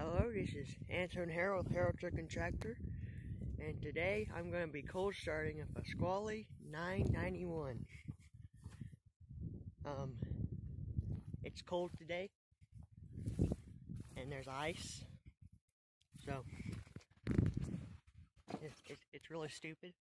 Hello, this is Anton Harrell with Harrell Truck and Tractor, and today I'm going to be cold starting a Pasquali 991. Um, it's cold today, and there's ice, so it, it, it's really stupid.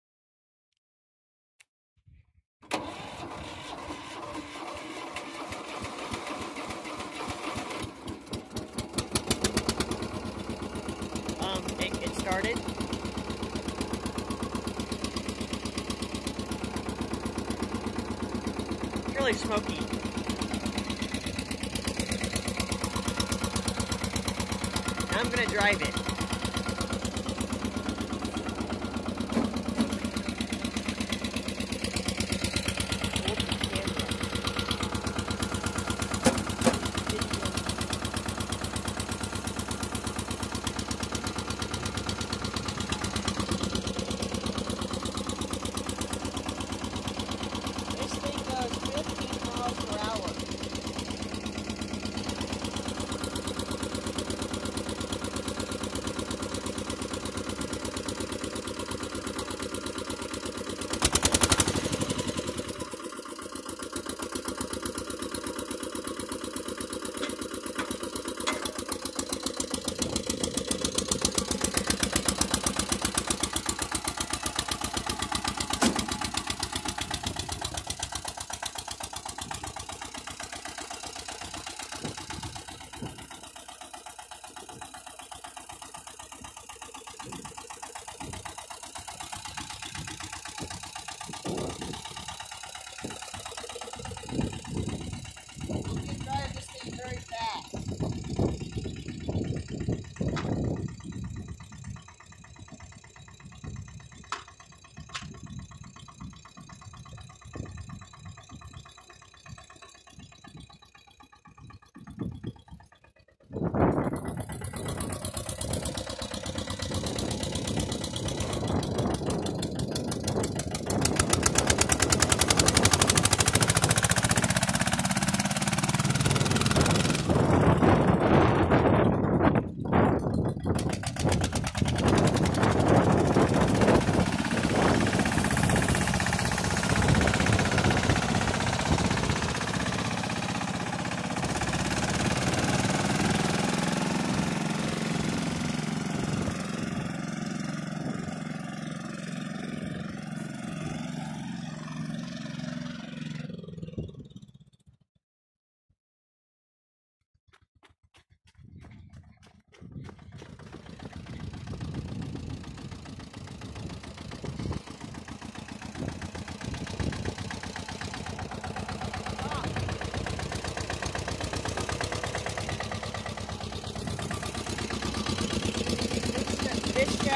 Um, it, it started. It's really smoky. I'm gonna drive it.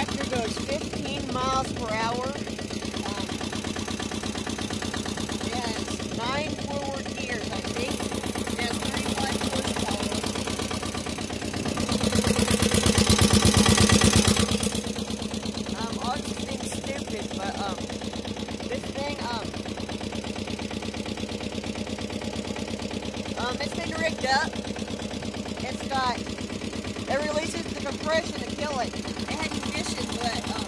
Tractor goes 15 miles per hour. Um, nine forward gears, I think. It has 35 horsepower. Um, stupid, but um, this thing um, rigged up. It's got it releases the compression to kill it. It had ignition, but um,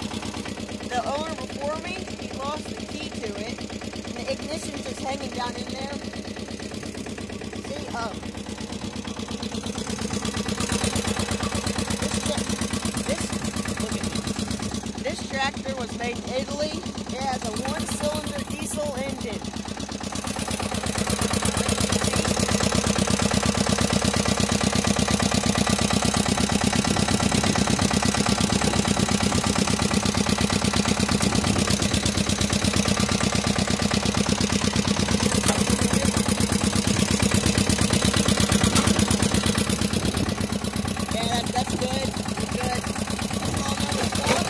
the owner before me, he lost the key to it, and the ignition's just hanging down in there. See, um, this, this, look at this. This tractor was made in Italy. It has a one-cylinder diesel engine. Yeah, that, that's good. Good. That's all another stuff.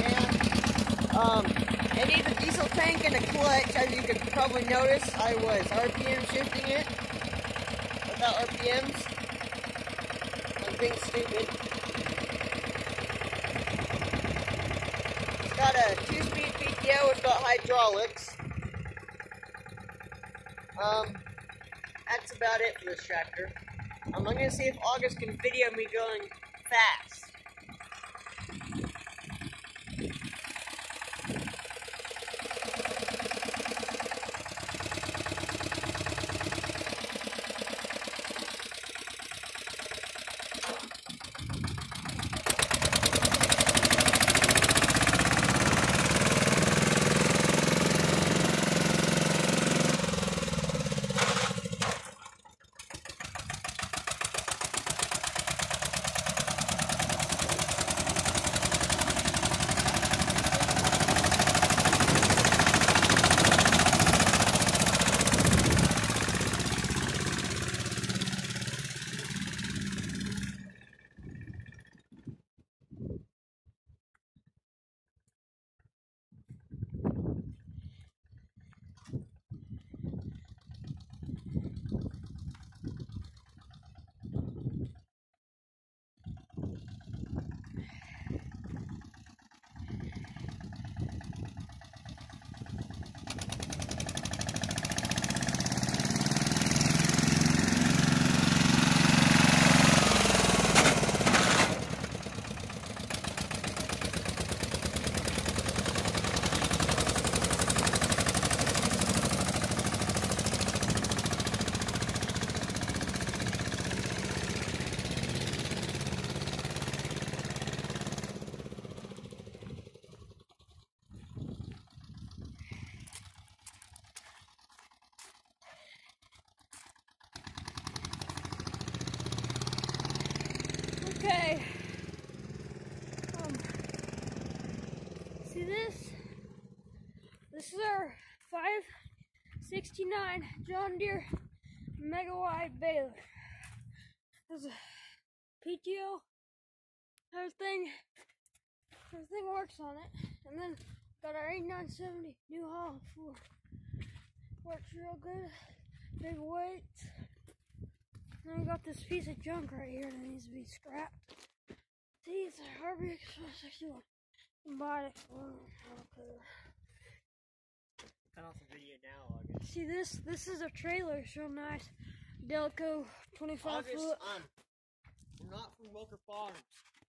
And, um, it needs a diesel tank and a clutch. As you could probably notice, I was RPM shifting it without RPMs. I'm being stupid. Got a two-speed PTO with got hydraulics. Um, that's about it for this tractor. I'm gonna see if August can video me going fast. 569 John Deere Mega Wide baler. There's a PTO. Everything, everything works on it. And then got our 8970 New Holland for works real good. Big weights. Then we got this piece of junk right here that needs to be scrapped. These are RBX 61. Buy it oh, okay. Cut off the video now, August. See this? This is a trailer. It's real nice. Delco 25 August, foot. um, we're not from Wilker Farms.